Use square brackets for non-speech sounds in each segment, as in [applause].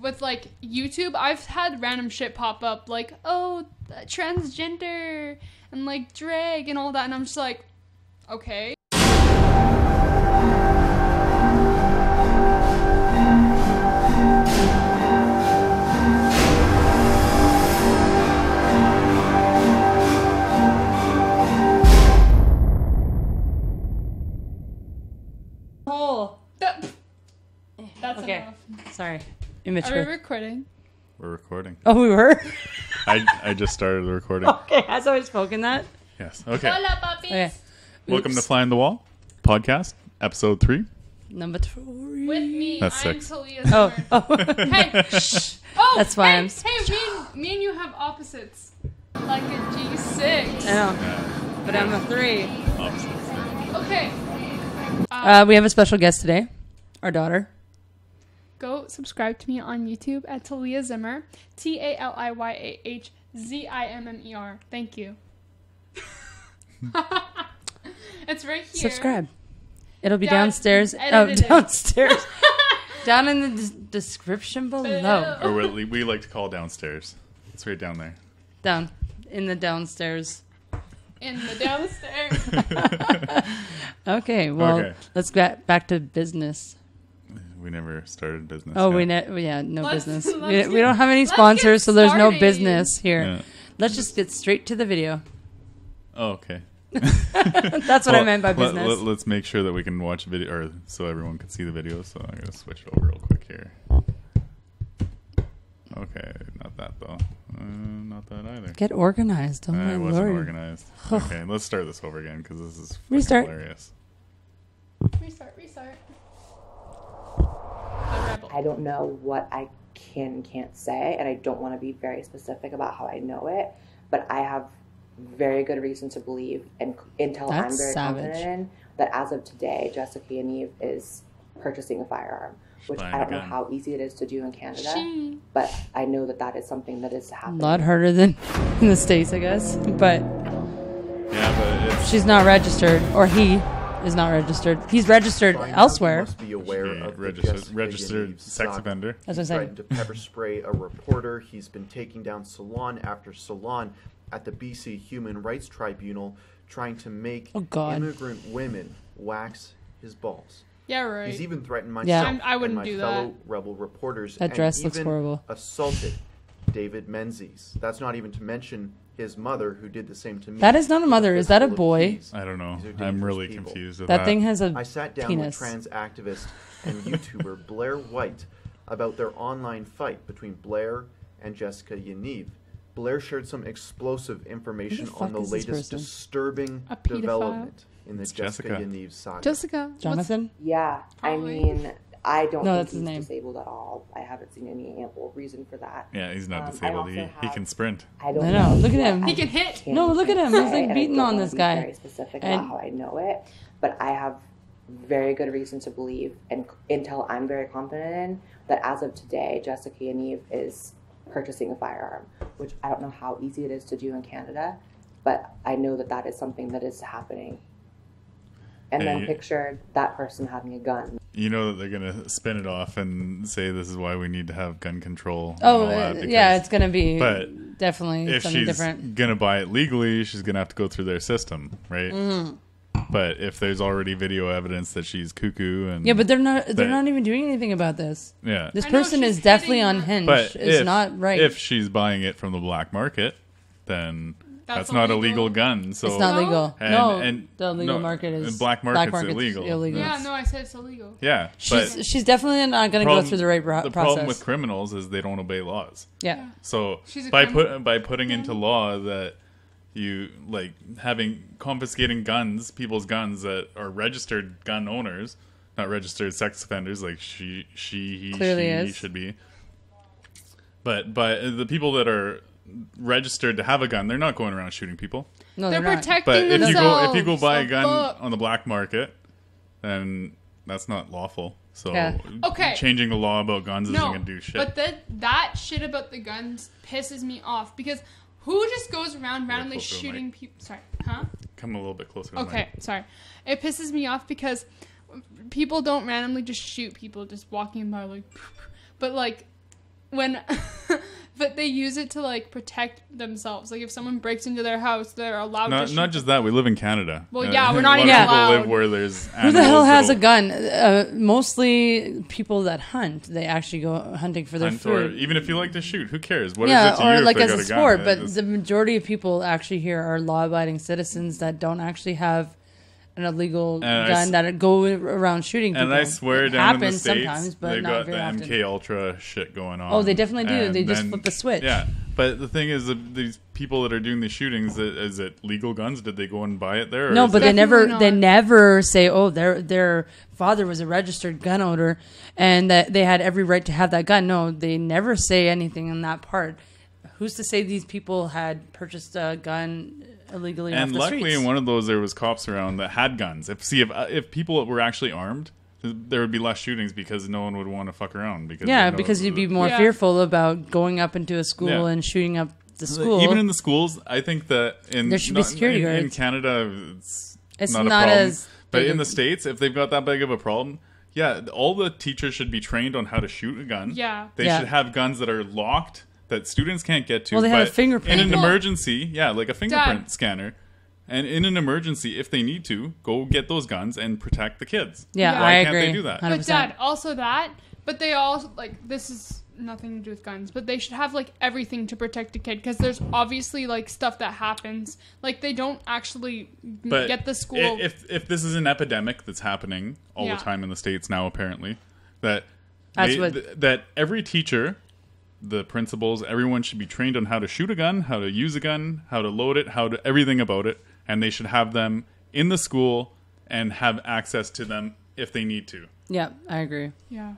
with like YouTube, I've had random shit pop up like, oh, transgender and like drag and all that, and I'm just like, okay. Hole. Eh, That's Okay. enough. Sorry. Are we Immature. recording? We're recording. Oh, we were? [laughs] I, I just started the recording. okay, has always spoken that? Yes. Okay. Hola, puppies. Okay. Welcome to Oops. Fly on the Wall podcast, episode three. Number three. With me, That's I'm six. Taliyah Oh, oh. [laughs] Hey, shh. [laughs] Oh, That's why hey, I'm- Hey, me and, me and you have opposites. Like a G6. I know, Uh, but I'm a three. opposites. Okay. Uh, we have a special guest today, our daughter. Go subscribe to me on YouTube at Taliyah Zimmer. T A L I Y A H Z I M M E R. Thank you. [laughs] it's right here. Subscribe. It'll be Down- downstairs. Oh, edited downstairs. [laughs] Down in the des- description below. Or what we like to call downstairs. It's right down there. Down. In the downstairs. In the downstairs. [laughs] Okay, well, Okay. let's get back to business. We never started business. Oh, yet. we ne- yeah, no Let's- business. [laughs] let's We, get- we don't have any sponsors, so there's no business here. Yeah. Let's just get straight to the video. Oh, okay. [laughs] That's what I meant by let- business. Let, us make sure that we can watch video, or so everyone can see the video. So I'm gonna switch over real quick here. Okay, not that though. Uh, not that either. Get organized. Oh I my wasn't lord. organized. okay, let's start this over again because this is fucking Restart. hilarious. restart, restart. The rebel. I don't know what I can can't say, and I don't want to be very specific about how I know it, but I have very good reason to believe, and until I'm very savage. confident in, that as of today, Jessica Yaniv is purchasing a firearm, which Buying I a don't know how easy it is to do in Canada, She. but I know that that is something that is happening. A happening. lot harder than [laughs] in the States, I guess. But Yeah, but it's she's not registered, or he is not registered. He's registered By now, you elsewhere. must be aware he of the registered, Jessica registered Yaniv sex saga. offender. That's what I'm Threatened saying. to pepper spray a reporter. He's been taking down salon after salon at the BC Human Rights Tribunal, trying to make Oh, God. immigrant women wax his balls. Yeah, right. He's even threatened Yeah. myself I'm- I wouldn't and my do fellow that. rebel reporters. That and dress looks even horrible. Assaulted David Menzies. That's not even to mention his mother, who did the same to me. That is not a mother. Is that a boy? I don't know. I'm really people. confused. With That that thing has a I sat down penis. with trans activist and YouTuber [laughs] Blair White about their online fight between Blair and Jessica Yaniv. Blair shared some explosive information fuck on the latest disturbing development in the It's Jessica, Jessica. Yaniv saga. Jessica. what's- Jonathan. Yeah, I mean, I don't No, think that's his he's name. disabled at all. I haven't seen any ample reason for that. Yeah, he's not Um, disabled. also He, he can sprint. I don't I know. Look at him. I He can hit. No, look at him. He's, like, say, beating on this guy. Very specific And- about how I know it, but I have very good reason to believe, and until I'm very confident in, that as of today, Jessica Yaniv is purchasing a firearm, which I don't know how easy it is to do in Canada, but I know that that is something that is happening. And Yeah, then you- picture that person having a gun. You know that they're gonna spin it off and say this is why we need to have gun control. Oh, all that, because yeah, it's gonna be but definitely if something she's different. gonna buy it legally, she's gonna have to go through their system, right? Mm-hmm. But if there's already video evidence that she's cuckoo and Yeah, but they're not. They're But- not even doing anything about this. yeah, This I person is definitely hitting her. unhinged. but it's if, not right. If she's buying it from the black market, then that's, That's not a illegal. legal gun. So it's not No? legal. And- no, and- the legal no, market is black market's illegal. illegal. Yeah, no, I said it's illegal. yeah, She's she's definitely not going to go through the right process. the problem with criminals is they don't obey laws. yeah. So She's by criminal. put by putting into law that you like having confiscating guns, people's guns that are registered gun owners, not registered sex offenders, like she, she, he, Clearly she is. should be. But but the people that are registered to have a gun, they're not going around shooting people. No, They're, they're, not. protecting But if you go if you go buy a gun fuck? on the black market, then that's not lawful. So Yeah. Okay. changing the law about guns isn't no, gonna do shit. but that that shit about the guns pisses me off because who just goes around randomly closer to the shooting people? Sorry, huh? Come a little bit closer. To the Okay, mic. sorry. It pisses me off because people don't randomly just shoot people just walking by like [laughs] but like when [laughs] but they use it to like protect themselves. Like if someone breaks into their house, they're allowed to Not, shoot not just that. We live in Canada. Well, Uh, yeah, we're [laughs] a not lot even of people live where there's. Who the hell has a gun? Uh, mostly people that hunt. They actually go hunting for their hunt or food. even if you like to shoot, who cares? What is yeah, it to or you if like they as a a gun? sport. It But is- the majority of people actually here are law-abiding citizens that don't actually have an illegal And gun s- that go around shooting people. and I swear it down in the happens states, sometimes, but they not got very the often. MK Ultra shit going on. Oh, they definitely do. And They just flip the switch. Yeah, but the thing is, these people that are doing the shootings, i- is it legal guns? Did they go and buy it there? No, but they never Definitely they never say, oh, their their father was a registered gun owner, and that they had every right to have that gun. No, they never say anything in that part. Who's to say these people had purchased a gun illegally off and the luckily streets? in one of those there was cops around that had guns. If see if uh, if people were actually armed, there would be less shootings because no one would want to fuck around. Because yeah, because you'd be more Yeah. fearful about going up into a school Yeah. and shooting up the school. Even in the schools, I think that in There should be security in, in. Canada, it's, It's not, not a problem. as but in the states, if they've got that big of a problem, yeah, all the teachers should be trained on how to shoot a gun. Yeah. they Yeah. should have guns that are locked that students can't get to. Well, they have a fingerprint. in an Well- emergency. Yeah, like a fingerprint Dad. scanner. And in an emergency, if they need to, go get those guns and protect the kids. yeah, Yeah. I Why can't agree. they do that? 100%. But dad, also that, but they all like this is nothing to do with guns, but they should have like everything to protect a kid because there's obviously like stuff that happens. Like they don't actually But get the school. If if this is an epidemic that's happening all Yeah. the time in the states now, apparently, that That's they- what- th- that every teacher, the principles. everyone should be trained on how to shoot a gun, how to use a gun, how to load it, how to everything about it, and they should have them in the school and have access to them if they need to. yeah, I agree. yeah.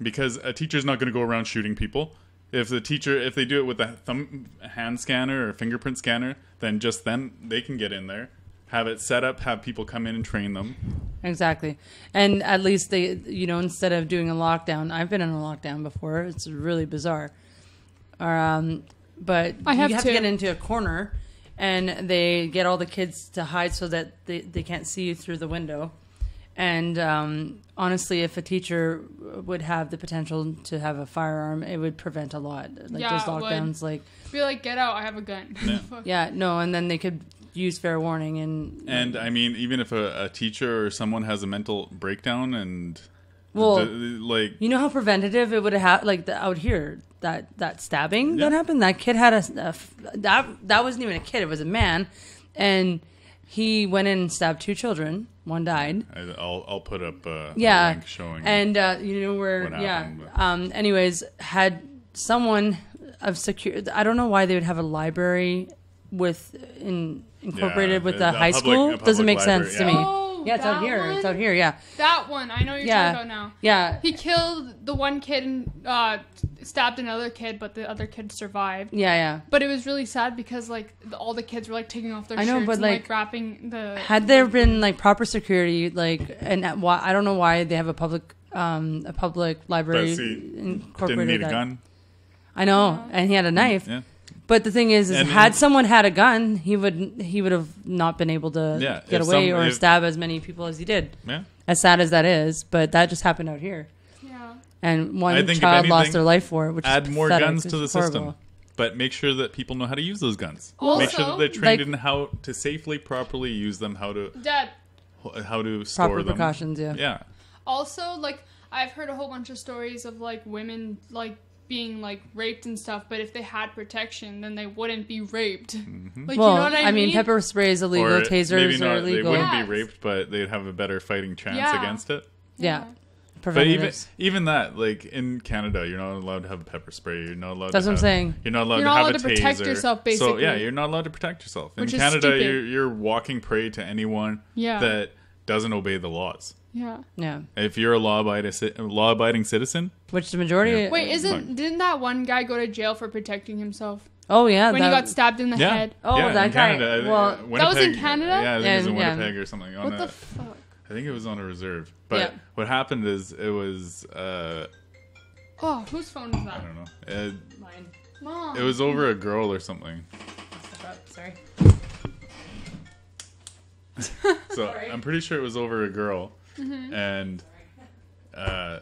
because a teacher's not going to go around shooting people. If the teacher, if they do it with a thumb hand scanner or fingerprint scanner, then just them they can get in there, have it set up, have people come in and train them. Exactly. And at least they, you know, instead of doing a lockdown, I've been in a lockdown before. It's really bizarre. Um, but I have you have too. to get into a corner and they get all the kids to hide so that they, they can't see you through the window. And um, honestly, if a teacher would have the potential to have a firearm, it would prevent a lot. Like Yeah, those it would. lockdowns, like Be like, get out! I have a gun. Yeah. [laughs] Yeah, no, and then they could use fair warning and And I mean, even if a, a teacher or someone has a mental breakdown and Well, the- like You know how preventative it would have like the, out here that that stabbing that happened. That kid had a, a f- that that wasn't even a kid; it was a man, and he went in and stabbed two children. One died. I- I'll I'll put up a, a Yeah, link showing and uh, you know where? yeah. happened, Um. Anyways, had someone of secure. I don't know why they would have a library with in incorporated with a- the a high public- school. a Doesn't make sense library, to me. Oh, Yeah, it's out that here. It's out here. Yeah. That one, I know you're Yeah. talking about now. Yeah. He killed the one kid and uh, stabbed another kid, but the other kid survived. Yeah. Yeah. But it was really sad because like the, all the kids were like taking off their I know, shirts but, and like, like wrapping the. Had there been like proper security, like, and at why I don't know why they have a public, um, a public library But see, didn't need a that. gun. I know, and he had a knife. Yeah. But the thing is, is And- had someone had a gun, he would he would have not been able to Yeah, get away some- or if- stab as many people as he did. Yeah. As sad as that is, but that just happened out here, yeah. and one think if child lost their life for it. Which Add is more guns to the It's system. But make sure that people know how to use those guns. Also, make sure that they're trained like- in how to safely, properly use them, how to Dad. how to store Proper them. precautions, yeah. Yeah. Also, like I've heard a whole bunch of stories of like women like being like raped and stuff, but if they had protection, then they wouldn't be raped. Mm-hmm. Like Well, you know what I, mean, pepper spray is illegal, or tasers maybe are illegal. they illegal. wouldn't Yes. be raped, but they'd have a better fighting chance Yeah. against it. yeah, But even even that, like in Canada, you're not allowed to have a pepper spray. You're not allowed. That's to what I'm saying. You're not allowed You're to not have allowed a to protect taser. yourself, So yeah, you're not allowed to protect yourself. Which in is Canada, stupid. you're you're walking prey to anyone Yeah. that doesn't obey the laws. Yeah. yeah, If you're a law-abiding law abiding citizen, which the majority. Yeah. Wait, isn't didn't that one guy go to jail for protecting himself Oh yeah, when that, he got stabbed in the yeah, head? Oh, yeah, that in guy- Canada, well- uh, That was in Canada? Yeah, I think it was in And- yeah. Winnipeg or something. On What a, the fuck? I think it was on a reserve. But Yeah. what happened is it was uh, Oh, whose phone is that? I don't know. It, Mine. Mom. it was over a girl or something. Sorry. So [laughs] I'm pretty sure it was over a girl, Mm-hmm. and uh,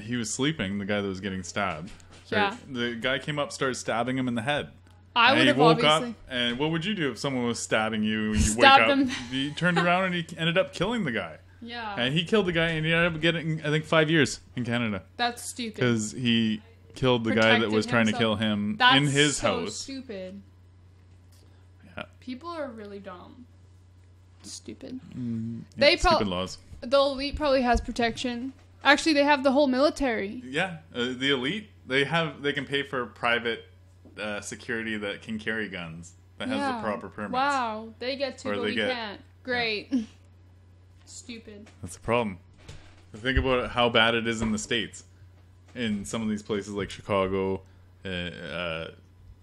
he was sleeping. The guy that was getting stabbed. Yeah. The guy came up, started stabbing him in the head. I would have woke obviously. up. And what would you do if someone was stabbing you? and You Stabbed wake up. him. He turned around and he ended up killing the guy. Yeah, And he killed the guy, and he ended up getting, I think, five years in Canada that's stupid. because he killed the guy that was trying to kill him That's in his so house. Stupid. Yeah. People are really dumb. Stupid. Yeah, They stupid prob- laws. The elite probably has protection. Actually, they have the whole military. Yeah, uh, the elite they have they can pay for private uh, security that can carry guns that has Yeah. the proper permits. Wow, they get to, Or but they we get- can't. Great. [laughs] Stupid. That's the problem. Think about how bad it is in the states, in some of these places like Chicago, uh, uh,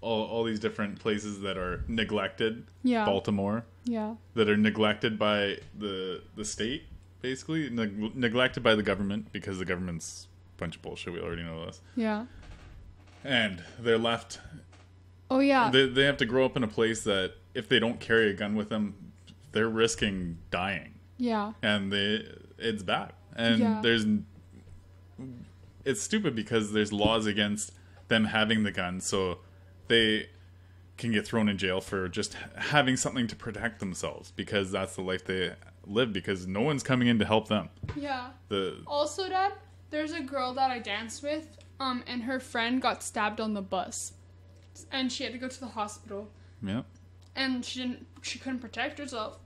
all all these different places that are neglected. Yeah. Baltimore Yeah. that are neglected by the the state, basically neg- neglected by the government because the government's a bunch of bullshit. We already know this, Yeah. and they're left Oh yeah. they, they have to grow up in a place that if they don't carry a gun with them, they're risking dying, yeah. and they it's bad. And Yeah. there's it's stupid because there's laws against them having the gun, so they can get thrown in jail for just having something to protect themselves because that's the life they live because no one's coming in to help them. Yeah. The Also, Dad, there's a girl that I dance with, um, and her friend got stabbed on the bus, and she had to go to the hospital, yeah. and she didn't, she couldn't protect herself.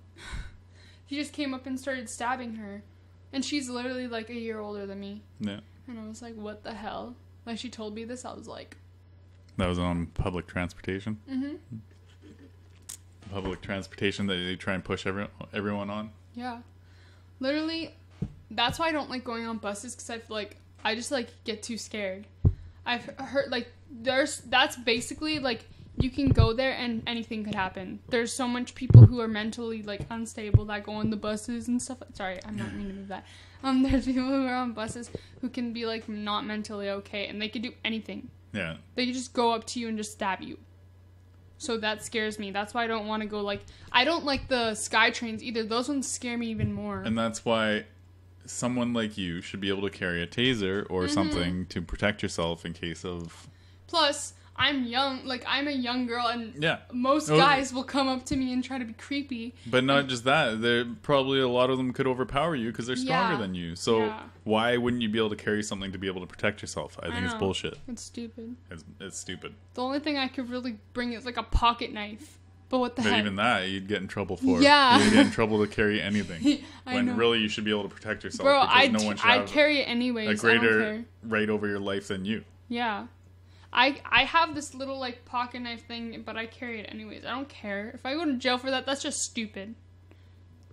he just came up and started stabbing her, and she's literally like a year older than me, Yeah. and I was like, what the hell? Like she told me this, I was like, That was on public transportation. mm-hmm. Public transportation that they try and push every, everyone on. Yeah. Literally, that's why I don't like going on buses because I feel like I just like get too scared. I've heard like there's that's basically like you can go there and anything could happen. There's so much people who are mentally like unstable that go on the buses and stuff. Sorry, I'm not meaning to move that. Um, [laughs] there's people who are on buses who can be like not mentally okay and they could do anything. Yeah. They could just go up to you and just stab you. So that scares me. That's why I don't want to go like I don't like the sky trains either. Those ones scare me even more. And that's why someone like you should be able to carry a taser or Mm-hmm. something to protect yourself in case of Plus, I'm young. Like I'm a young girl, and yeah. most Oh, guys will come up to me and try to be creepy. But not just that, there probably a lot of them could overpower you because they're stronger Yeah. than you. So Yeah. why wouldn't you be able to carry something to be able to protect yourself? I think it's bullshit. It's stupid. It's, it's stupid. The only thing I could really bring is like a pocket knife. But what the But heck? even that, you'd get in trouble for. Yeah. you'd get in trouble to carry [laughs] anything. When know. really you should be able to protect yourself. Bro, I no one I carry it anyways. a greater right over your life than you. Yeah. I I have this little like pocket knife thing, but I carry it anyways. I don't care. If I go to jail for that, that's just stupid.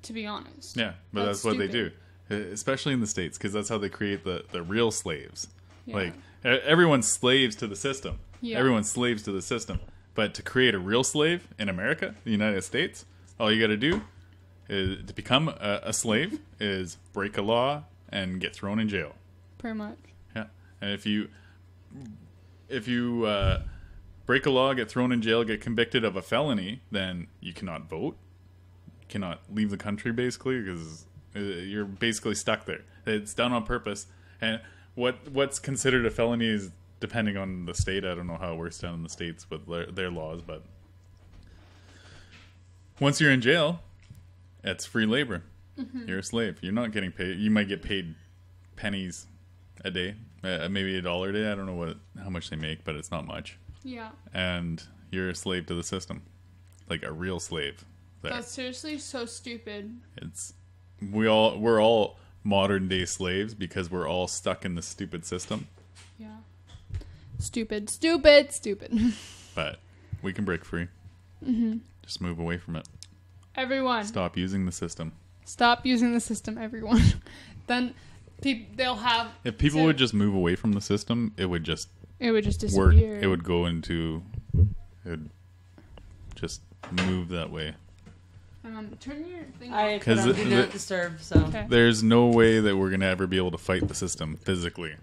To be honest. Yeah, but That's that's, what they do. Uh, especially in the states, because that's how they create the the real slaves. Yeah. Like everyone's slaves to the system. Yeah. Everyone's slaves to the system. But to create a real slave in America, the United States, all you got to do is to become a, a slave is break a law and get thrown in jail. Pretty much. Yeah, and if you if you uh, break a law, get thrown in jail, get convicted of a felony, then you cannot vote, cannot leave the country basically because uh, you're basically stuck there. It's done on purpose, and what what's considered a felony is depending on the state. I don't know how it works down in the states with their, their laws, but once you're in jail, it's free labor. You're a slave. You're not getting paid. You might get paid pennies a day, uh, maybe a dollar a day. I don't know what how much they make, but it's not much. Yeah. And you're a slave to the system, like a real slave. There, That's seriously so stupid. it's we all we're all modern day slaves because we're all stuck in the stupid system. Yeah. Stupid. Stupid. Stupid. [laughs] But we can break free. Mm-hmm. Just move away from it. Everyone. Stop using the system. Stop using the system, everyone. [laughs] then peop they'll have. If people So- would just move away from the system, it would just It would just work. disappear. It would go into. It would just move that way. Um, turn your thing I off. put 'Cause on the- do not the- disturb. So Okay. There's no way that we're gonna ever be able to fight the system physically.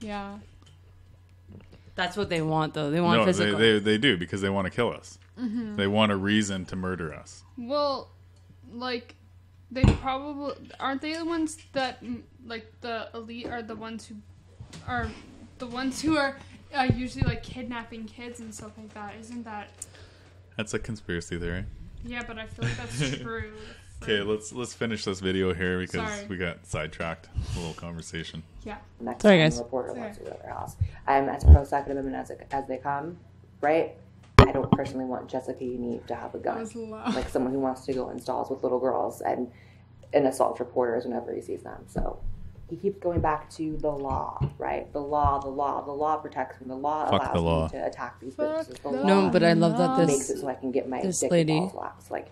Yeah. that's what they want, though. They want no, they, physical. they they do because they want to kill us. Mm-hmm. They want a reason to murder us. Well, like, they probably aren't they the ones that mm, like the elite are the ones who are the ones who are uh, usually like kidnapping kids and stuff like that. Isn't that? That's a conspiracy theory. Yeah, but I feel like that's [laughs] true. Okay, let's let's finish this video here because Sorry. we got sidetracked. A little conversation. Yeah. next Sorry, time guys. a reporter Sorry. wants to go to their house. I'm as pro Second Amendment as, as they come, right? I don't personally want Jessica Yaniv to have a gun. was. Like someone who wants to go in stalls with little girls and, and assault reporters whenever he sees them. So he keeps going back to the law, right? The law, the law, the law protects me. The law Fuck allows the law. me to attack these Fuck businesses. The the law No, but I love that this makes this it so I can get my this dick lady- and balls waxed. Like,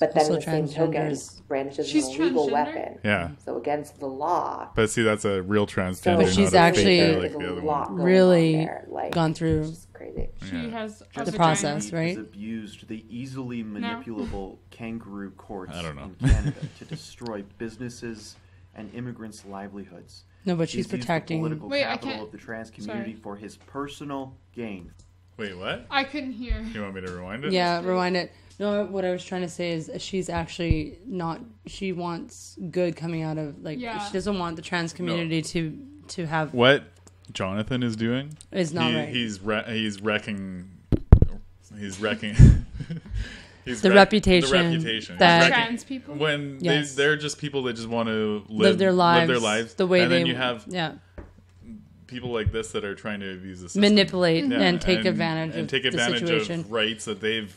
but then the same transgender token, is brandishes She's an illegal weapon. Yeah, So against the law, but see, that's a real transgender. But she's not actually- faker there's like a lot Really. Like, gone through it's just crazy. She Yeah. has a The process, right? Has abused the easily manipulable kangaroo courts I don't know. in Canada to destroy businesses and immigrants' livelihoods. no, but He's she's used the protecting. political Wait, I capital can't- of the trans community Sorry. for his personal gain. Wait, what? I couldn't hear. You want me to rewind it? Yeah, rewind it. No, what I was trying to say is she's actually not. She wants good coming out of like. Yeah. She doesn't want the trans community to to have. What Jonathan is doing Is not he, right. He's re- he's wrecking. He's wrecking. [laughs] he's The wreck- reputation The reputation. He's that- wrecking- Trans people. when Yes. they, they're just people that just want to live, live their lives, live their lives the way and they. then you have yeah, people like this that are trying to abuse the system. manipulate Yeah, and take advantage and of take the advantage situation. of rights that they've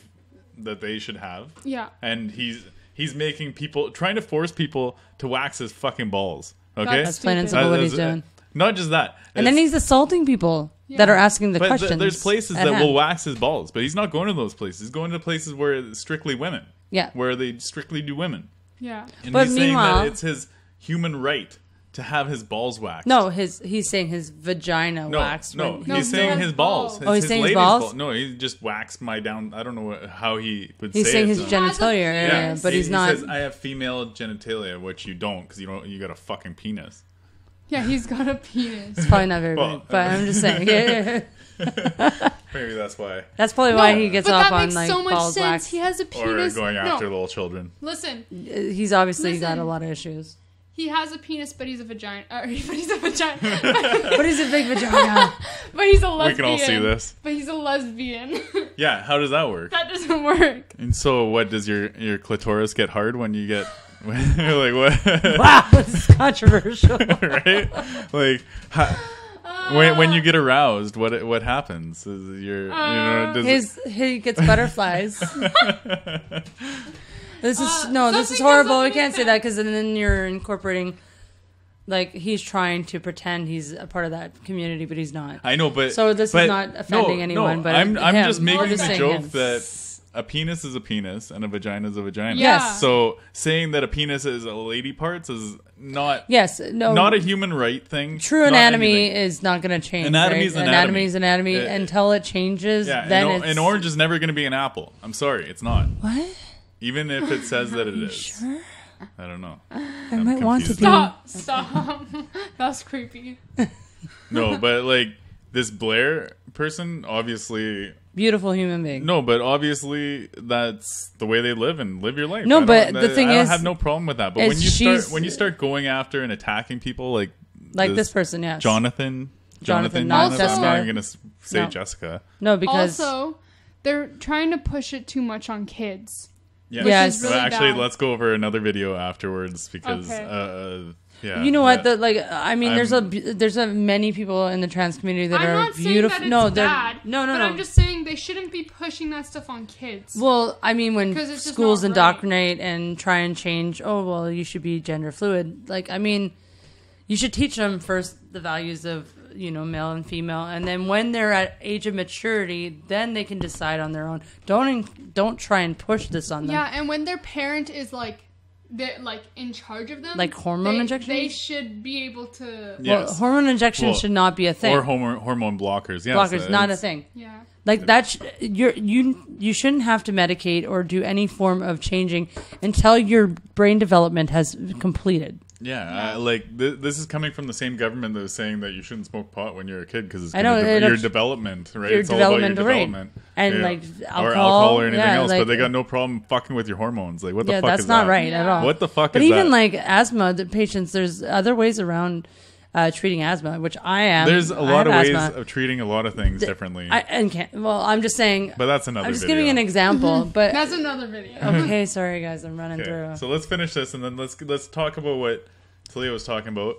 that they should have Yeah. and he's he's making people trying to force people to wax his fucking balls okay That's plain and Stupid. simple what he's is- doing. Not just that And then he's assaulting people Yeah. that are asking the but th- questions. there's places at that hand. will wax his balls but he's not going to those places he's going to places where it's strictly women Yeah. where they strictly do women Yeah. and But he's saying meanwhile- that it's his human right to have his balls waxed No, his he's saying his vagina No, waxed. no, when he's No, saying his his balls. balls. His, Oh, he's saying his lady's balls? ball- No, he just waxed my down. I don't know what, how he would He's say saying it. his so- He has genitalia penis. area, but He- he's he not. Says, I have female genitalia, which you don't because you don't. You got a fucking penis. Yeah, he's got a penis. It's probably not very Well, big, but I'm just saying. Yeah, [laughs] yeah. Maybe that's why. That's probably why he gets off on like so much balls sense. wax. He has a penis. Or penis. going no, after little children. listen. He's obviously got a lot of issues, He has a penis, but he's a vagina. Uh, [laughs] but he's a vagina. [laughs] but he's a big vagina. but he's a lesbian. We lesbian. can all see this. But he's a lesbian. Yeah, how does that work? that doesn't work. And so, what does your your clitoris get hard when you get like what? [laughs] wow, this is controversial. [laughs] right? Like ha- when when you get aroused, what what happens? Is your you know does His he gets butterflies. [laughs] This is Uh, no, this is horrible. We can't say that because then you're incorporating. Like he's trying to pretend he's a part of that community, but he's not. I know, but So this is not offending anyone, but I'm I'm just making just the joke him. that a penis is a penis and a vagina is a vagina. Yeah. Yes. So saying that a penis is a lady parts is not Yes, no. not a human right thing. true anatomy anything. is not going to change. Anatomy's right? is anatomy. is anatomy Uh, until it changes. Yeah, then an, it's an orange is never going to be an apple. I'm sorry, it's not. What? Even if it [gasps] says that it is. Sure. I don't know. I might want to confused. be. Stop. [laughs] Stop. [laughs] That's creepy. [laughs] No, but like this Blair person, obviously Beautiful human being. no, but obviously that's the way they live and live your life. No, I but the I- thing I don't is- have no problem with that. But when you start when you start going after and attacking people like like this person, yes. Jonathan, Jonathan, Jonathan, not Jonas, I'm not even gonna say No. Jessica. No, because also, they're trying to push it too much on kids. Yeah. Yes. Well, Really actually, bad. let's go over another video afterwards because Okay. uh, yeah. you know what? The, like, I mean, there's a I'm- bu- there's a many people in the trans community that I'm are not saying beautiful. that it's no, they're bad. no, no, but no. I'm just saying they shouldn't be pushing that stuff on kids. Well, I mean, when 'Cause it's just schools not right. indoctrinate and try and change, oh, well, you should be gender fluid. Like, I mean, you should teach them first the values of, you know, male and female, and then when they're at age of maturity, then they can decide on their own. Don't in, don't try and push this on them. yeah, and when their parent is like, they're like in charge of them, Like hormone they, injections? they should be able to. Yeah. Well, hormone injections Well, should not be a thing. or hormone hormone blockers. Yes, Blockers, uh, not a thing. Yeah. Like that, sh- you're you you shouldn't have to medicate or do any form of changing until your brain development has completed. Yeah, uh, like th- this is coming from the same government that was saying that you shouldn't smoke pot when you're a kid because it's I know, de- your development, right? your it's all about your development, And, like, or alcohol, alcohol or anything yeah, else. like- but they got no problem fucking with your hormones. Like, what the yeah, fuck that's is not that? right at all. What the fuck But even that? like asthma, patients, there's other ways around uh, treating asthma, which I am. There's a lot of ways asthma. of treating a lot of things differently. I, and can't, well, I'm just saying. but that's another I'm just video. giving an example, but That's another video. okay, sorry guys, I'm running Okay, through. so let's finish this and then let's let's talk about what Taliyah was talking about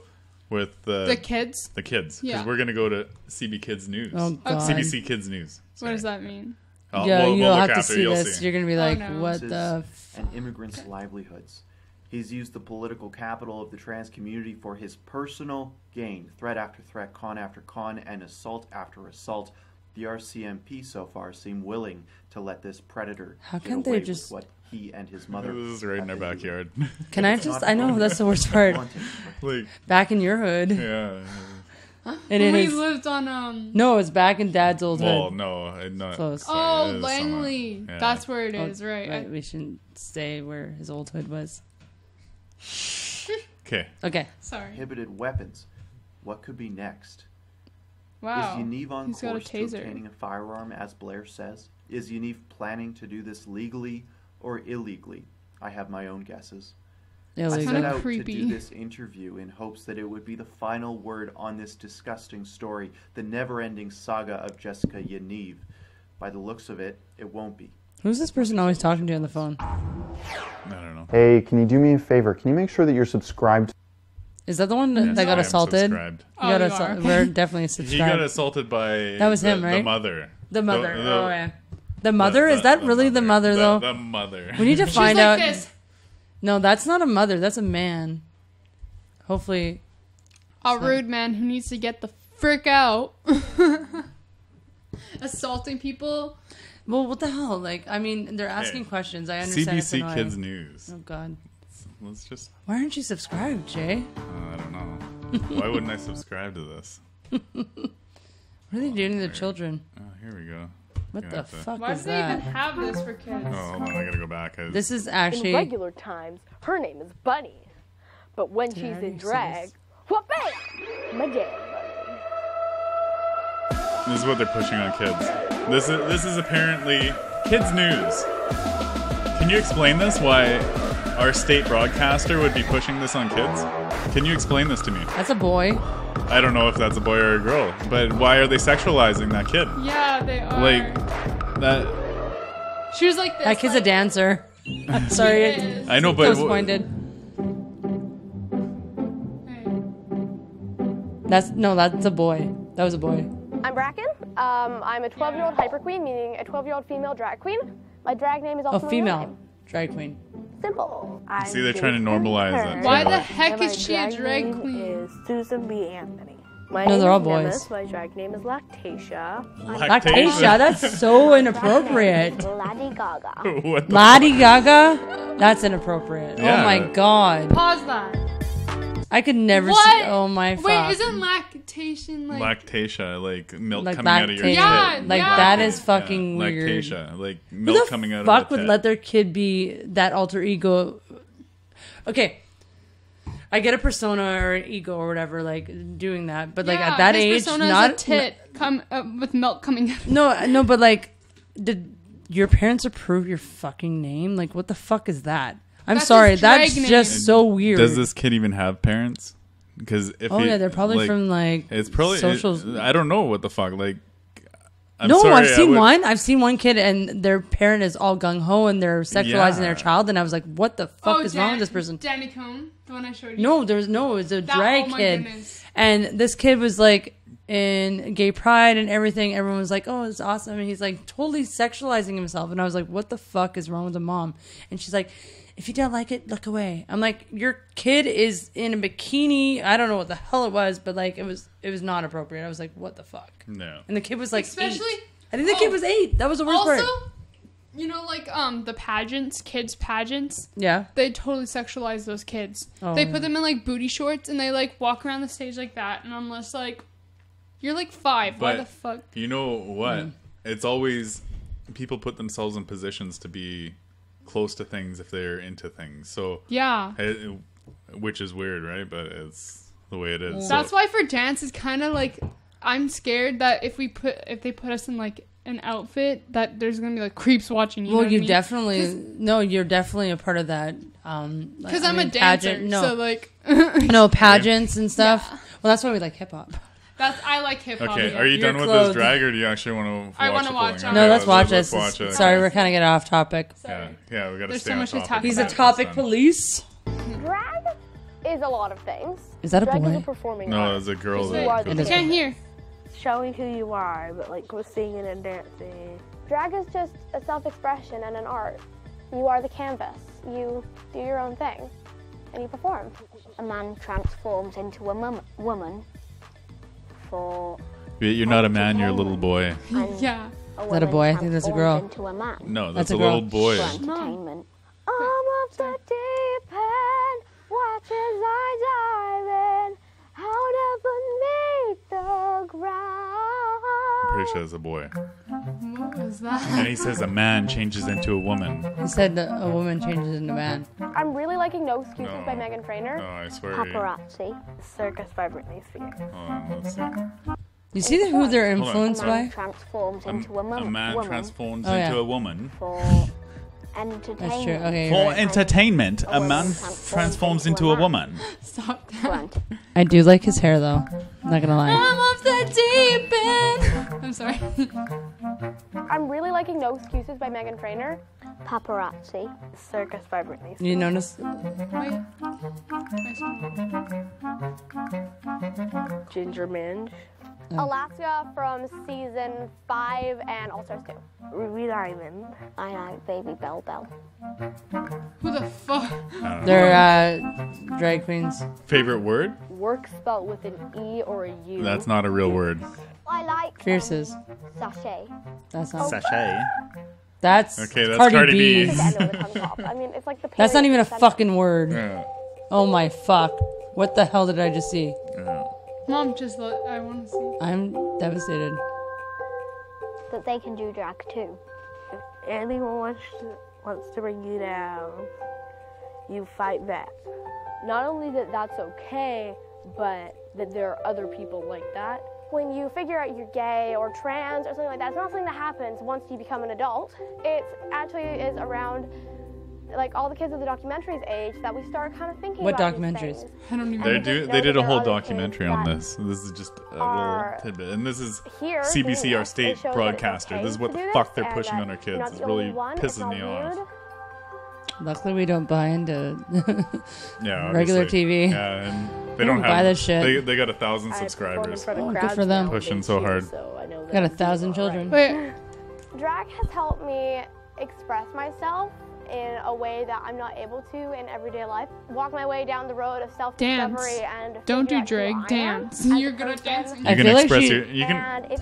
with the The kids. the kids because Yeah. we're gonna go to CB Kids News, oh god, CBC Kids News. What does that mean? Oh, yeah, we'll- you'll we'll have to after, see you'll this. see. You're gonna be Oh, like, no. what This is the? and immigrants' livelihoods. He's used the political capital of the trans community for his personal gain. Threat after threat, con after con, and assault after assault. The RCMP so far seem willing to let this predator How get can't they away with just- what he and his mother. This is right in our have been backyard. [laughs] Can I just? I know that's the worst part. like, Back in your hood, yeah. [laughs] and When it we is. lived on um. No, it's back in Dad's old Well, hood. no, not. Close. sorry, Oh, Langley. Yeah. That's where it is, Oh, is, right? Right, we shouldn't stay where his old hood was. [laughs] okay. Okay. Sorry. prohibited weapons. What could be next? Wow. Is Yaniv on He's a course to obtaining a firearm, as Blair says? Is Yaniv planning to do this legally or illegally? I have my own guesses. I Illegal. set Kinda out to creepy. do this interview in hopes that it would be the final word on this disgusting story, the never-ending saga of Jessica Yaniv. By the looks of it, it won't be. Who's this person always talking to on the phone? I don't know. Hey, can you do me a favor? Can you make sure that you're subscribed Is that the one that, Yes, that I got am assaulted? subscribed. He Oh, got you assault- are. We're [laughs] definitely He subscribed. got assaulted by That was the, him, The right? mother. the mother. The- the- oh yeah. The mother the- is that the really the mother though? The mother. we need to She's find like out. this. No, that's not a mother. That's a man. Hopefully, A rude man who needs to get the frick out. [laughs] Assaulting people. Well, what the hell? Like, I mean, they're asking Hey, questions. I understand. it's CBC annoying. Kids News. Oh God, Let's just. why aren't you subscribed, Jay? Uh, I don't know. Why wouldn't I subscribe to this? What are they doing to the children? Oh, here we go. What Gonna the have to- fuck Why is do they even that? have this for kids? Oh, hold on. I gotta go back. I, This is In actually regular times, her name is Bunny. But when she's already in see drag, this. whoopee! My jam bunny. This is what they're pushing on kids. This is this is apparently kids news. Can you explain this? Why our state broadcaster would be pushing this on kids? Can you explain this to me? that's a boy. I don't know if that's a boy or a girl, but why are they sexualizing that kid? Yeah, they are. Like that. she was like this. That kid's a like, dancer. [laughs] Sorry, Yes. it I know, but was pointed. Hey. That's no, that's a boy. That was a boy. I'm Bracken. Um, I'm a 12 year old hyper queen, meaning a 12 year old female drag queen. My drag name is Oh, also my real female name. drag queen. Simple. I See, they're trying to normalize it. Why the heck is she a drag queen? Is Susan B. Anthony. My No, they're all boys. Nemes. My drag name is Lactatia. Lactatia, that's so [laughs] inappropriate. Lady Gaga. [laughs] what Lady Gaga, that's inappropriate. Yeah. Oh my god, Pause that. I could never What? see. Oh my fuck. Wait, isn't lactation like? lactatia, like milk like coming out of your lactation. Yeah, tit. like yeah. that is Yeah, fucking weird. Lactatia, like Who milk the coming out fuck of the would tit. let their kid be that alter ego? Okay, I get a persona or an ego or whatever, like doing that, but like Yeah, at that age, not a tit come uh, with milk coming out. No, no, but like, did your parents approve your fucking name? Like, what the fuck is that? I'm That's sorry, his that's name. just so weird. Does this kid even have parents? Because if Oh he- yeah, they're probably like, from like It's probably socials. it- I don't know what the fuck. Like, I'm no, sorry, I've seen would- one. I've seen one kid, and their parent is all gung ho, and they're sexualizing their child, and I was like, "What the fuck oh, is wrong with this person?" Danny Cohn, the one I showed you. No, there's no. It was a That- oh drag oh kid, goodness. and this kid was like in gay pride and everything. Everyone was like, "Oh, it's awesome," and he's like totally sexualizing himself, and I was like, "What the fuck is wrong with the mom?" And she's like. If you don't like it, look away. I'm like, your kid is in a bikini. I don't know what the hell it was, but like, it was it was not appropriate. I was like, what the fuck? No. And the kid was like, Especially- eight. I think the kid Oh. was eight. That was the worst Also, part. you know, like um the pageants, kids pageants. Yeah. They totally sexualize those kids. Oh, they yeah. put them in like booty shorts and they like walk around the stage like that. And I'm just like, you're like five. Why the fuck? You know what? Mm. It's always people put themselves in positions to be close to things if they're into things. So, Yeah. it, which is weird, right? But it's the way it is. That's So- why for dance it's kind of like I'm scared that if we put if they put us in like an outfit that there's gonna be like creeps watching you. Well, know you what I mean? definitely no, you're definitely a part of that. Um, because I I'm mean, a dancer. pageant- no, So like, [laughs] no pageants and stuff. Well, that's why we like hip hop. That's I like hip hop. Okay, are you You're done with clothed. this drag, or do you actually want to? Watch I wanna the watch it. No, let's watch this. watch it. Sorry, we're kind of getting off topic. Yeah, yeah, we got to There's stay so on much to topic. talk He's about. a topic police. Drag is a lot of things. Is that a Drag is a boy? performing No, art. there's a girl You are the It is. Can't hear. showing who you are, but like with singing and dancing. Drag is just a self-expression and an art. You are the canvas. You do your own thing, and you perform. a man transforms into a mum- woman for You're not a man, you're a little boy. [laughs] Yeah. a that a boy? I think that's a girl. into a man No, That's that's, a a, girl. little boy. for entertainment. I'm up the deep end, watch as I dive in, out beneath the ground. Pretty sure it's a boy. What was that? And he says a man changes into a woman. He said that a woman changes into a man. I'm really liking No Excuses No. by Meghan Trainor. No, I swear. Paparazzi. Circus by Britney Spears. Hold on, let's see. You see the, who they're Hold on. influenced A man by? transforms into a, A, a man woman transforms Oh, into yeah. a woman. for entertainment. That's true. Okay, For you're right. entertainment, A a woman man transforms transforms into into a a woman. Stop that. ent- I do like his hair though. Not gonna lie. I'm off the deep end. I'm sorry. [laughs] I'm really liking No Excuses by Meghan Trainor. paparazzi. Circus by Britney Spears. You notice? Oh, Wait. Ginger Minge. Mm. Alaska from season five and All Stars 2. Ruby Diamond. I like Baby Bell Bell. Who the fuck? Uh, They're uh, drag queens. Favorite word? Work spelled with an E or a U. That's not a real word. I like um, Fierces. sashay. That's not. Oh. Sashay. That's Okay, that's Cardi, Cardi B. B. The end of the tongue pop. I mean, it's like the That's not even a fucking word. Yeah. Oh my fuck. What the hell did I just see? Yeah. Mom, just let, I want to see. I'm devastated. That they can do drag too. If anyone wants to, wants to bring you down, you fight back. Not only that that's okay, but that there are other people like that. When you figure out you're gay or trans or something like that, it's not something that happens once you become an adult. It actually is around like all the kids of the documentaries age that we start kind of thinking What about documentaries? things. I don't even. They do. didn't They did a whole documentary on this. This is just a little tidbit, and this is Here, CBC, our state shows that it's broadcaster. okay This is what the fuck they're pushing on our kids. not It's really only one, pissing me off. Luckily, we don't buy into. [laughs] Yeah, [laughs] Regular. TV. Yeah, and they don't don't buy have. this shit. They, they got a thousand I perform in subscribers. Oh, good for them. Pushing so hard. So I know that Got a I'm doing thousand children. right. Wait. Drag has helped me express myself in a way that I'm not able to in everyday life. Walk my way down the road of self-discovery and Don't do figure out who drag. Dance. You're good at person. dancing. I You can feel like she- your. You can.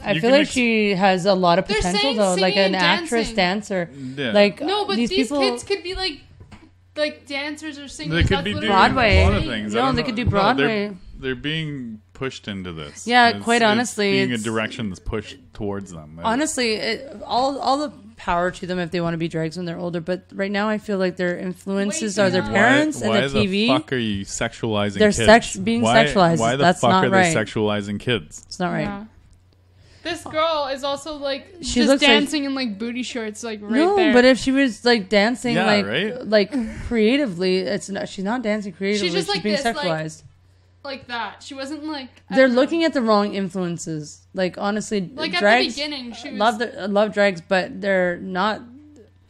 I feel like ex- she has a lot of potential saying though, like an and actress, dancer. Yeah. Like No, but these, these, people. kids could be like, like dancers or singers. They could That's be doing Broadway. a lot of things. No, they know. could do No, they're- Broadway. they're, being pushed into this. Yeah, It's- quite it's honestly, being a direction that's pushed towards them. Honestly, it, all all the power to them if they want to be drags when they're older. But right now, I feel like their influences Way are their too parents why, and the TV. why TV. the fuck are you sexualizing They're kids? sex- being why, sexualized. Why the That's fuck not are right. they sexualizing kids? It's not right. Yeah. This girl is also like She just looks like- dancing in like booty shorts, like right no, there. but if she was like dancing, Yeah, like right? like creatively, it's not, she's not dancing creatively. She's, just like being this, sexualized. like that, she wasn't like. They're don't know. looking at the wrong influences. Like honestly, Like at drags, the beginning, she was. love the, love drags, but they're not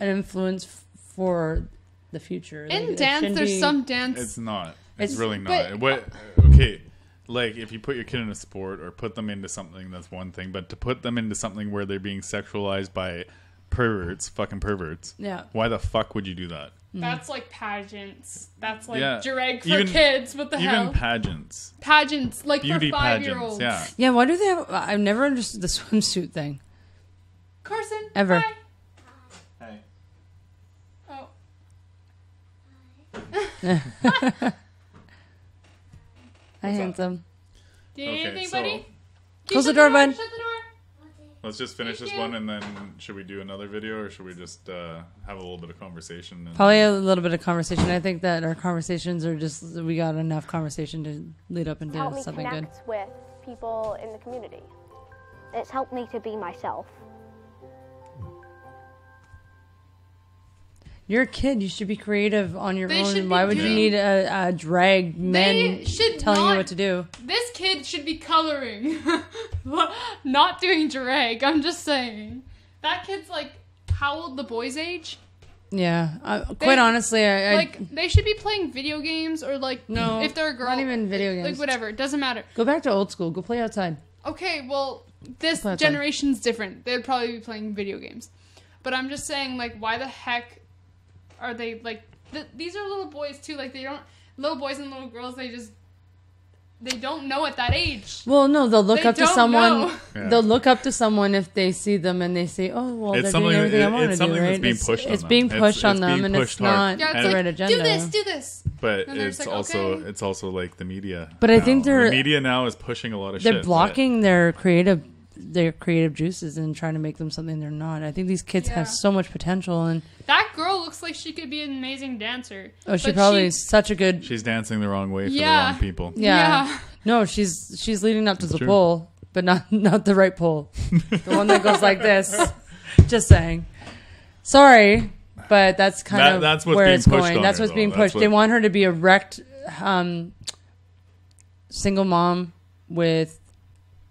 an influence f- for the future. In it dance, there's be- some dance. It's not. It's, It's- really but- not. What? Okay, like if you put your kid in a sport or put them into something, that's one thing. But to put them into something where they're being sexualized by perverts, fucking perverts. Yeah. Why the fuck would you do that? Mm. That's like pageants. That's like Yeah. drag for Even- kids. What the Even hell? pageants, pageants, like beauty for five-year-olds. Yeah. Yeah, why do they have? I've never understood the [laughs] swimsuit thing. Carson. Ever. Hi. Hey. Oh. [laughs] I handsome. Do you Okay, need anything, so- buddy? Close the door, bud. Shut the door. Let's just finish Thank this you. one, and then should we do another video, or should we just uh, have a little bit of conversation? And, Probably a little bit of conversation. I think that our conversations are just we got enough conversation to lead up into help me something good. connect with people in the community. It's helped me to be myself. You're a kid. You should be creative on your They own. Why would you need a, a drag man telling you what to do? This kid should be coloring, [laughs] not doing drag. I'm just saying. That kid's like, how old? The boy's age? Yeah. Uh, quite honestly, I, I like they should be playing video games or like No, if they're a girl, not even video games. like whatever. It doesn't matter. go back to old school. Go play outside. Okay, well, this generation's different. They'd probably be playing video games. But I'm just saying, like, why the heck are they like? Th- these are little boys too. Like, they don't little boys and little girls. They just they don't know at that age. Well, no, they'll look They up to someone. Yeah. They'll look up to someone if they see them and they say, "Oh, well, It's they're something- doing everything I it- want to it's do." something that's Right? being it's, pushed on it's them. being It's- pushed on it's them, and it's hard. not Yeah, it's the like right agenda. do this, do this. But it's like, also okay. it's also like the media. But I think they're- the media now is pushing a lot of they're shit. blocking their creative their creative juices and trying to make them something they're not. I think these kids Yeah. have so much potential, and That girl looks like she could be an amazing dancer. oh, she But probably she- is such a good. She's dancing the wrong way for Yeah. the wrong people. Yeah. Yeah. No, she's she's leading up to the true. pole, but not [laughs] not the right pole. the one that goes like this. [laughs] Just saying. Sorry, but that's kind That- of that's where it's going. That's her, what's though. being That's pushed. They what- want her to be a wrecked um, single mom with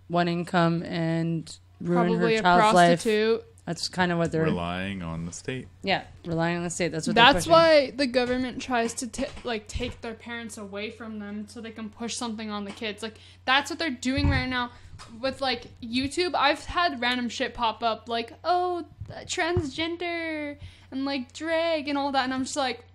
one income and ruin Probably her a child's life. prostitute. That's kind of what they're Relying on the state. yeah relying on the state. That's what they're That's pushing. why the government tries to t- like take their parents away from them so they can push something on the kids. Like that's what they're doing right now with like YouTube. I've had random shit pop up like oh transgender and like drag and all that, and I'm just like,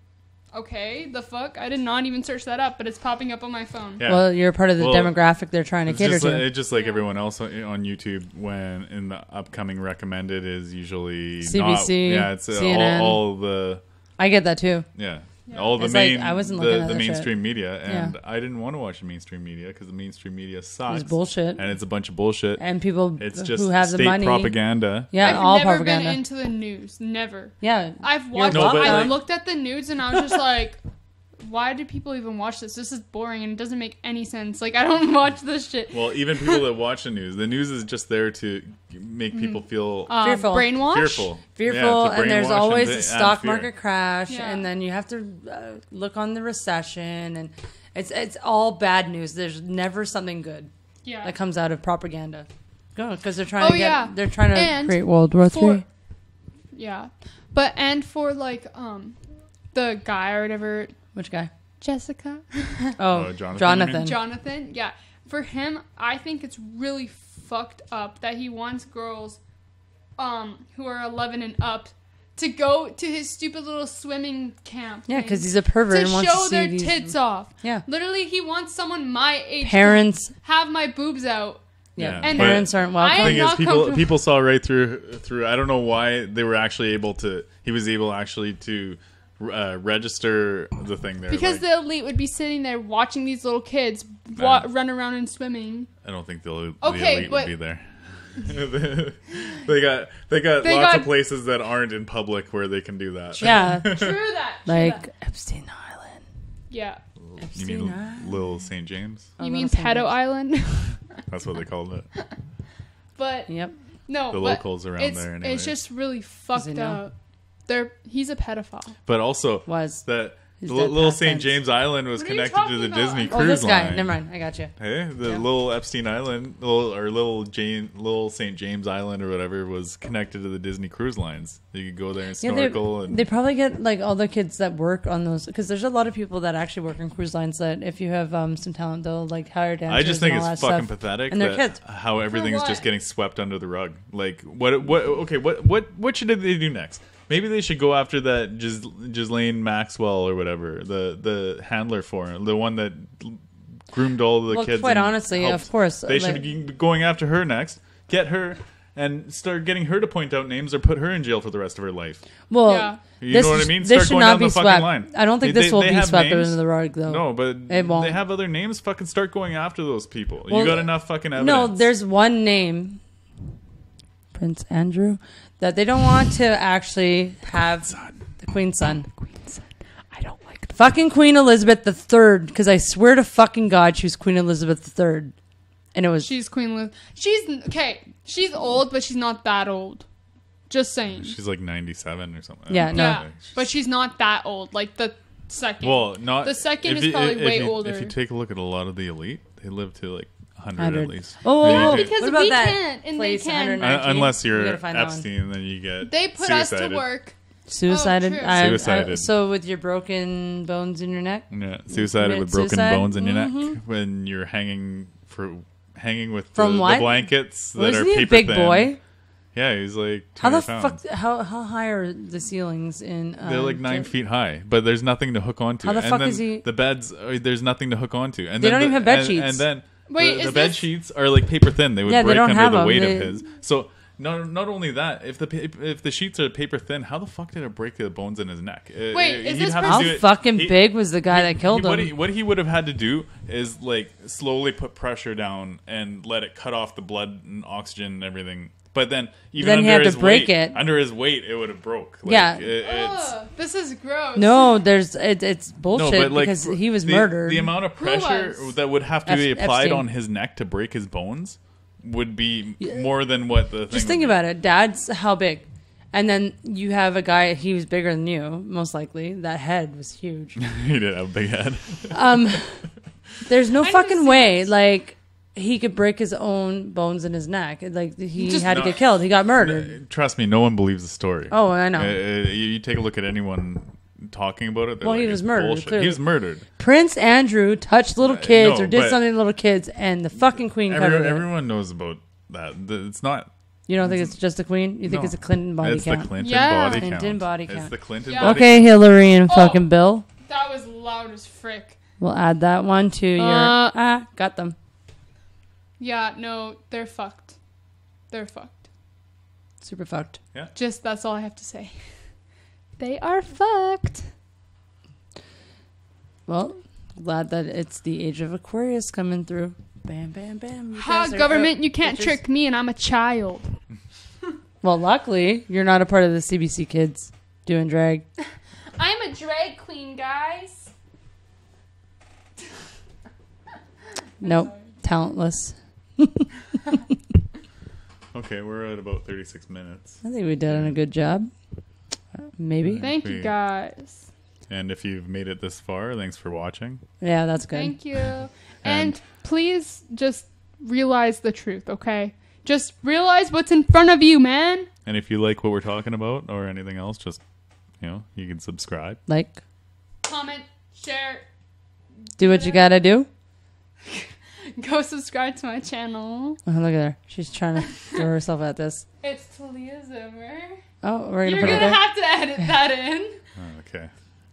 okay, the fuck. I did not even search that up, but it's popping up on my phone. Yeah. Well, you're part of the Well, demographic they're trying to It's cater just, to. like, it's just like everyone else on on YouTube. When in the upcoming recommended is usually not- CBC, yeah, it's uh, CNN. all, all the I get that too. yeah, all the It's like, main I wasn't the, at the that shit. mainstream media, and Yeah. I didn't want to watch the mainstream media because the mainstream media sucks. It's bullshit. and it's a bunch of bullshit. And people it's who just have the state money- propaganda. Yeah, I've all never propaganda. been into the news. Never. yeah, I've watched. No, I like- looked at the news and I was just [laughs] like, why do people even watch this? This is boring and it doesn't make any sense. Like I don't [laughs] watch this shit. Well, even people that [laughs] watch the news, the news is just there to make people feel Uh, Fearful. brainwash. fearful. fearful, Yeah, and there's brainwash and always a stock market crash, Yeah. and then you have to uh, look on the recession, and it's it's all bad news. There's never something good Yeah. that comes out of propaganda. Go because they're trying Oh, to get yeah. they're trying to And create World War for- Three. yeah, but and for like um, the guy or whatever, Which guy? Jessica, [laughs] Oh, Oh, Jonathan. Jonathan. Jonathan. Yeah, for him, I think it's really fucked up that he wants girls, um, who are 11 and up. To go to his stupid little swimming camp. Yeah, because he's a pervert to and wants show to see their these tits off. Yeah. Literally, he wants someone my age parents. to have my boobs out. Yeah, Yeah, And parents aren't welcome. I The am thing is, not people people saw right through through. I don't know why they were actually able to. He was able actually to uh, register the thing there. Because like, the elite would be sitting there watching these little kids wa- run around and swimming. I don't think the, Okay, the elite but- would be there. [laughs] they got they got They lots got- of places that aren't in public where they can do that. Yeah, [laughs] True that. true like that. Epstein Island. yeah. you mean Little St. James? Oh, You mean Little St. Pedo James. Island? [laughs] That's what they called it. but Yep. no, The locals around it's, there It's just really fucked he know? up. They're he's a pedophile. But also Was. that He's Little, Little St. James Island was What are you connected to talking the about? Disney Oh, Oh, cruise this guy. line. Never mind. I got you. Hey, the Yeah. little Epstein Island, little or little Jane, little St. James Island or whatever was connected to the Disney cruise lines. You could go there and Yeah, they, snorkel and they probably get like all the kids that work on those because there's a lot of people that actually work on cruise lines that if you have um, some talent they'll like hire dancers. I just think and all it's that fucking stuff. pathetic And they're that kids. how everything is what? just getting swept under the rug. Like what? What? Okay, what? What? What should they do next? Maybe they should go after that Gis- Ghislaine Maxwell or whatever, the the handler for him, the one that groomed all the Well, kids. quite honestly, helped. of course, they like- should be going after her next. Get her and start getting her to point out names or put her in jail for the rest of her life. Well, Yeah. You this, know what I mean? This Start should going not down be the fucking swept. line. I don't think They- this will they be swept names. under the rug though. No, but It won't. they have other names. Fucking start going after those people. Well, you got enough fucking evidence. No, there's one name, Prince Andrew, that they don't want to actually have the Queen's son. Queen's son. I don't like the Fucking Queen Elizabeth the Third, because I swear to fucking God, she was Queen Elizabeth the Third, and it was She's Queen Liz. She's okay. She's old, but she's not that old. Just saying. She's like 97 or something. Yeah, no. yeah, but she's not that old. Like the second. Well, not The second if is you- probably if way you, older. If you take a look at a lot of the elite, they live to like 100, 100. at least. Oh, And No, you because What about we that can't, and place, they can. 109? Un- unless We you're gotta find that one. Epstein, then you get They put us to work. Suicided. Oh, true. I- I- Suicided. so with your broken bones in your neck. Yeah, suicided Commit with broken suicide? bones in your neck Mhm. when you're hanging for hanging with From the, what? the blankets that Wasn't are he a paper big thin. boy? Yeah, he's like How the 200 fuck? How how high are the ceilings in? Um, They're like nine Jer- feet high, but there's nothing to hook onto. How the and fuck then is he- The beds, uh, there's nothing to hook onto. And They then don't the- even have bed and, sheets. And then Wait, the, is the bed this- sheets are like paper thin. They would Yeah, they break don't under have the them. weight They- of his. So not not only that, if the pa- if the sheets are paper thin, how the fuck did it break the bones in his neck? Uh, Wait, uh, is this have How fucking he- big was the guy that killed he- what him? He, what he would have had to do is like slowly put pressure down and let it cut off the blood and oxygen and everything. But then even Then he under had to break weight, it. under his weight, it would have broke. Like, Yeah. it- it's, Ugh, this is gross. no, there's it, it's bullshit no, but like because he was the, murdered. The amount of pressure was? that would have to be Ep- applied Epstein. on his neck to break his bones would be more than what the thing Just think about it. Dad's how big, and then you have a guy. He was bigger than you, most likely. That head was huge. [laughs] he did have a big head. Um, [laughs] there's no I fucking way. this. Like he could break his own bones in his neck. Like he Just- had to No. get killed. He got murdered. Trust me, no one believes the story. Oh, I know. Uh, uh, you, you take a look at anyone talking about it. they're Well, he like, was it's murdered, bullshit. clearly. He was murdered. Prince Andrew touched little Uh, kids no, or did but- something to little kids, and the fucking queen Every, covered it. everyone knows about that. The- It's not. You don't think it's just the queen? You think no. it's a Clinton body it's count? the Clinton Yeah. body Clinton count. body It's count. the Clinton Yeah. body Okay, Hillary and Oh. fucking Bill. That was loud as frick. We'll add that one to your. Uh, ah, got them. Yeah, no, they're fucked. They're fucked. Super fucked. Yeah. Just that's all I have to say. [laughs] They are fucked. Well, glad that it's the age of Aquarius coming through. Bam, bam, bam. You Ha, government, out, you can't bitches. trick me, and I'm a child. [laughs] Well, luckily, you're not a part of the CBC kids doing drag. [laughs] I'm a drag queen, guys. Nope, talentless. Okay, we're at about 36 minutes. I think we've done a good job. Maybe. Thank you, guys. And if you've made it this far, thanks for watching. Yeah, that's good. Thank you. And please just realize the truth, okay? Just realize what's in front of you, man. And if you like what we're talking about or anything else, just you know, you can subscribe. Like, Comment, share, do what you gotta do. [laughs] go subscribe to my channel. Oh, look at her. She's trying to throw herself at this. [laughs] It's Taliyah Zimmer. Oh, we're gonna You're put it gonna there. have to edit that in. [laughs] Oh, okay.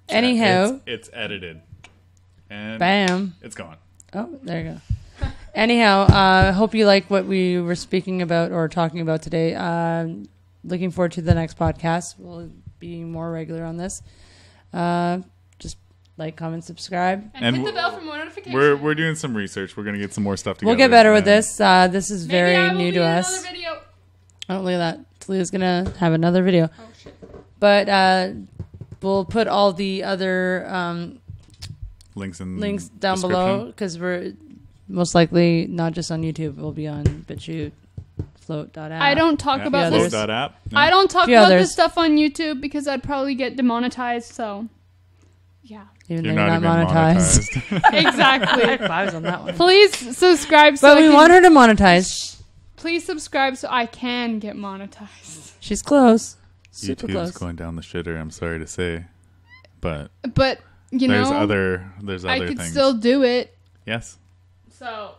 Anyhow, it's, it's edited, and bam. it's gone. Oh, there you go. Anyhow, I uh, hope you like what we were speaking about or talking about today. Um, looking forward to the next podcast. We'll be more regular on this. Uh, just like, comment, subscribe. And, And hit the bell for more notifications. We're we're doing some research. We're gonna get some more stuff together. We'll get better with this. Uh, this is Maybe very I will new be to in us. Another video. Oh, look at that. Taliyah's gonna have another video. Oh shit. But uh, we'll put all the other um, Links in links down below because we're most likely not just on YouTube. We'll be on BitChute, Flote.app. I don't talk Yeah, about others. this. Flote app. I don't talk about others. this stuff on YouTube because I'd probably get demonetized. So, yeah, even You're though not, you're not, even monetized. monetized. High [laughs] exactly. fives on that one. Please subscribe. So But I we can- want her to monetize. Please subscribe so I can get monetized. She's close. Super YouTube's close. going down the shitter. I'm sorry to say, but But you know there's know, other there's I other could things. still do it. yes, So,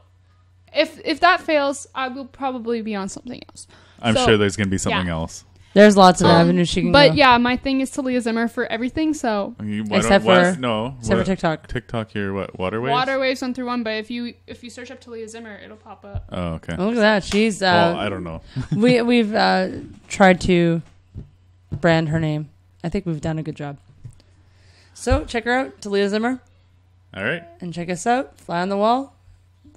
if if that fails, I will probably be on something else. I'm So, sure there's gonna be something yeah. else. There's lots of Um, avenues she can But go. yeah, my thing is Taliyah Zimmer for everything. So You- why Except don't- what- for- no, Except for what- TikTok. TikTok, here, what? Waterways. Waterwaves one through one. But if you if you search up Taliyah Zimmer, it'll pop up. Oh, okay. Oh, look at that. She's. Uh, well, I don't know. [laughs] we [laughs] we've uh, tried to brand her name. I think we've done a good job. So check her out, Taliyah Zimmer, All right. and check us out. Fly on the wall.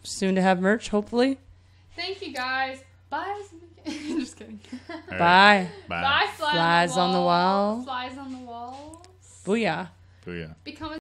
Soon to have merch, hopefully. Thank you guys. Bye. [laughs] Just kidding. All right. Bye. Bye. Bye. Fly Flies on the wall. Flies on the wall. Booyah. Booyah. Become a